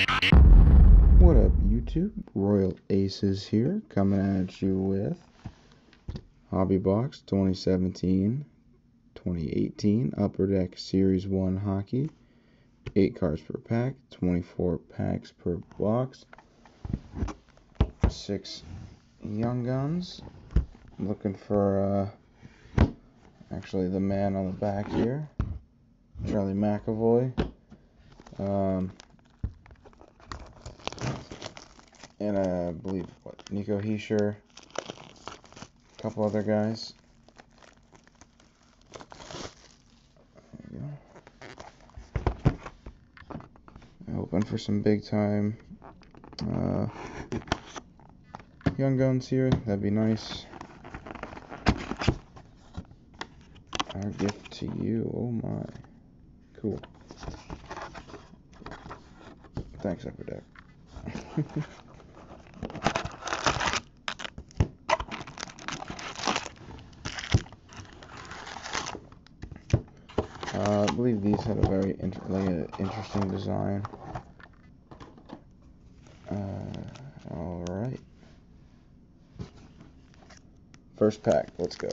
What up, YouTube? Royal Aces here, coming at you with Hobby Box 2017 2018 Upper Deck Series 1 Hockey. 8 cards per pack, 24 packs per box. 6 Young Guns. looking for uh, actually the man on the back here, Charlie McAvoy. Um, and I believe what Nico Hischier, a couple other guys. Hoping for some big time uh, young guns here. That'd be nice. Our gift to you. Oh my. Cool. Thanks, Upper Deck. Uh, I believe these had a very like a interesting design. Uh, all right. First pack. Let's go.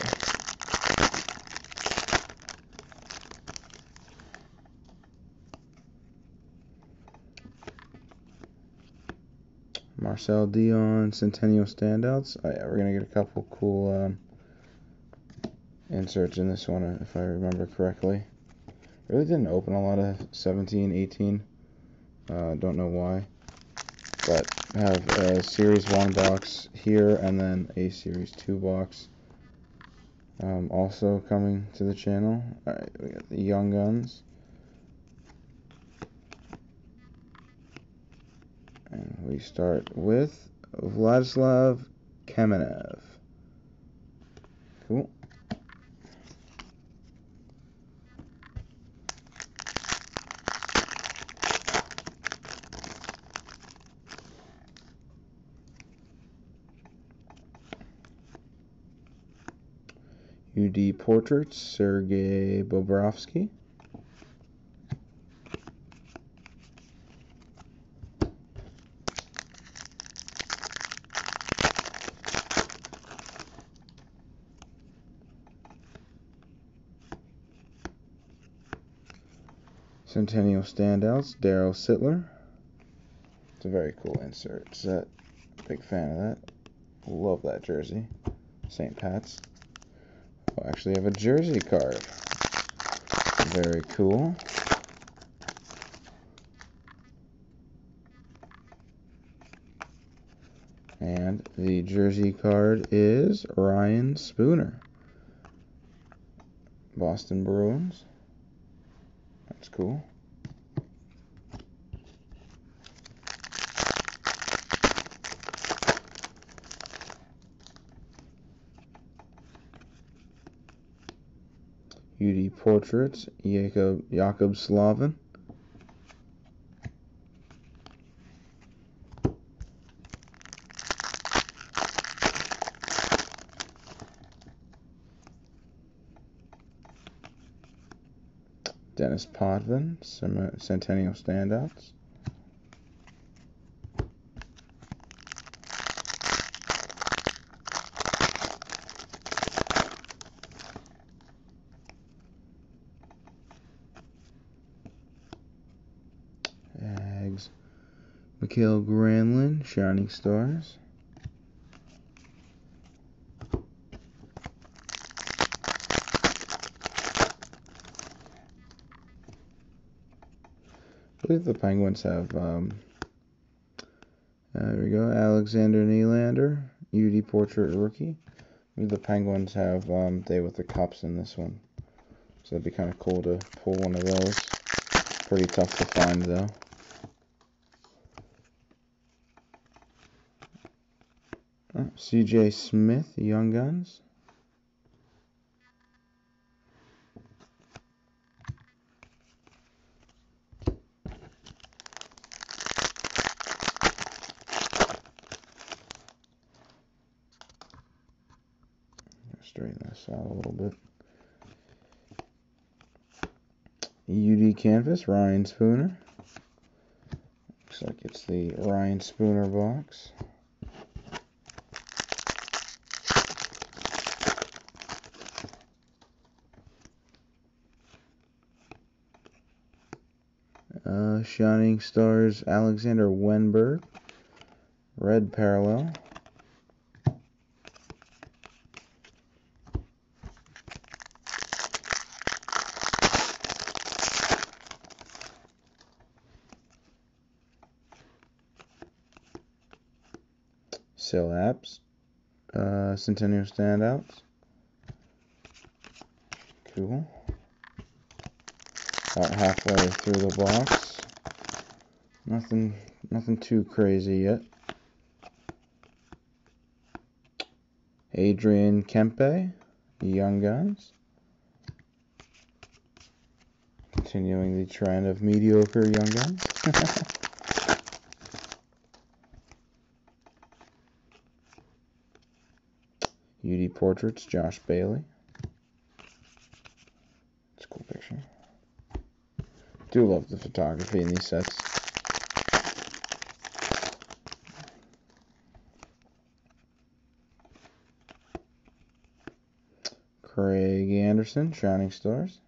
Marcel Dionne Centennial Standouts. Oh yeah, we're gonna get a couple cool um, inserts in this one if I remember correctly. Really didn't open a lot of 17, 18. Uh, don't know why. But have a Series 1 box here and then a Series 2 box. Um, also coming to the channel. Alright, we got the Young Guns. And we start with Vladislav Kamenev. Cool. UD Portraits, Sergei Bobrovsky. Centennial Standouts, Darryl Sittler. It's a very cool insert set. Big fan of that. Love that jersey. St. Pat's. I actually have a jersey card. Very cool. And the jersey card is Ryan Spooner. Boston Bruins. That's cool. UD Portraits, Jacob, Jakob Slavin. Denis Potvin, Centennial Standouts. Mikael Granlund, Shining Stars. I believe the Penguins have, um, there we go, Alexander Nylander, UD Portrait Rookie. the Penguins have um, Day with the Cups in this one. So it'd be kind of cool to pull one of those. Pretty tough to find though. CJ Smith, Young Guns. Straighten this out a little bit. UD Canvas, Ryan Spooner. Looks like it's the Ryan Spooner box. Shining Stars Alexander Wennberg. Red parallel. Syl Apps. Uh, Centennial Standouts. Cool. About halfway through the box. Nothing, nothing too crazy yet. Adrian Kempe, Young Guns. Continuing the trend of mediocre Young Guns. UD Portraits, Josh Bailey. It's a cool picture. Do love the photography in these sets. Shining Stars.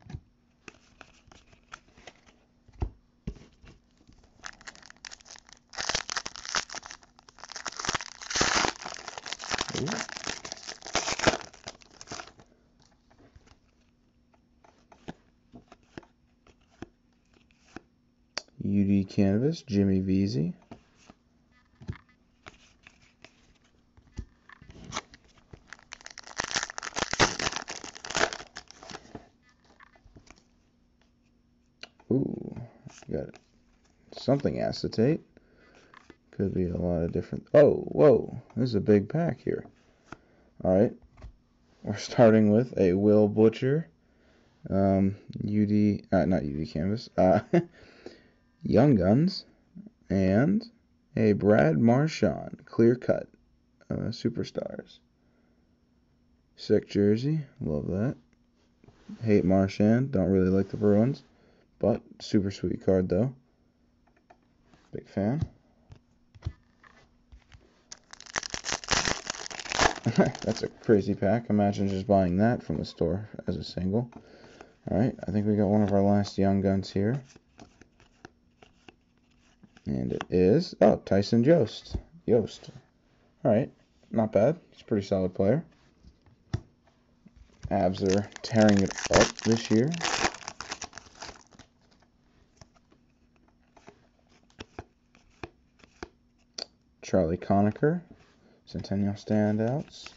UD Canvas, Jimmy Vesey. Ooh, got something acetate. Could be a lot of different. Oh, whoa, this is a big pack here. All right, we're starting with a Will Butcher, um, UD, uh, not UD Canvas, uh, Young Guns, and a Brad Marchand clear cut uh, superstars. Sick jersey, love that. Hate Marchand, don't really like the Bruins, but super sweet card though. Big fan. That's a crazy pack. Imagine just buying that from the store as a single. Alright, I think we got one of our last Young Guns here. And it is, oh, Tyson Jost. Yost. Alright, not bad. He's a pretty solid player. Avs are tearing it up this year. Charlie Conacher, Centennial Standouts.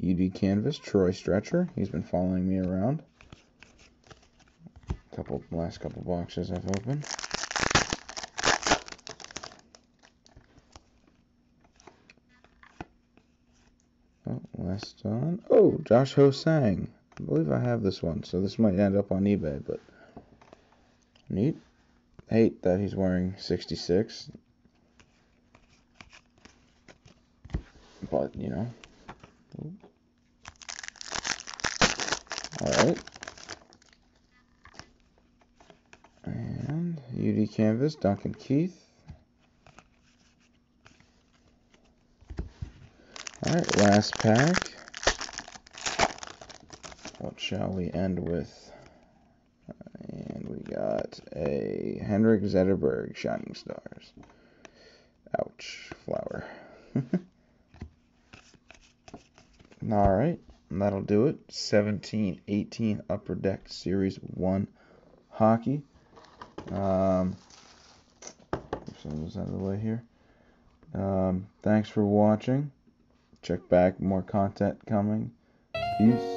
UD Canvas, Troy Stecher. He's been following me around. Couple last couple boxes I've opened. Oh, last. Oh, Josh Ho-Sang. I believe I have this one, so this might end up on eBay, but neat. Hate that he's wearing 66. But, you know. Alright. And UD Canvas, Duncan Keith. Alright, last pack. What shall we end with? And we got a Henrik Zetterberg Shining Stars. Ouch, flower. Alright, that'll do it. 17 18 Upper Deck Series 1 hockey. Um, out of the way here. Um, thanks for watching. Check back, more content coming. Peace.